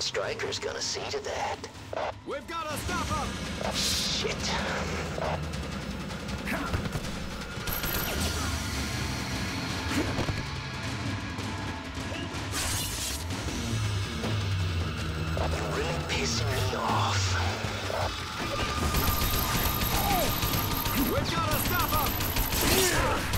Stryker's gonna see to that. We've gotta stop him! Shit. You're really pissing me off. We've gotta stop him! Yeah.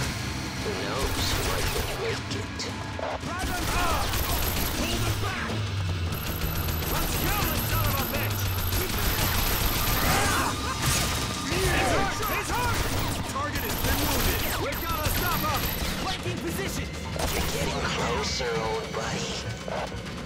closer, old buddy.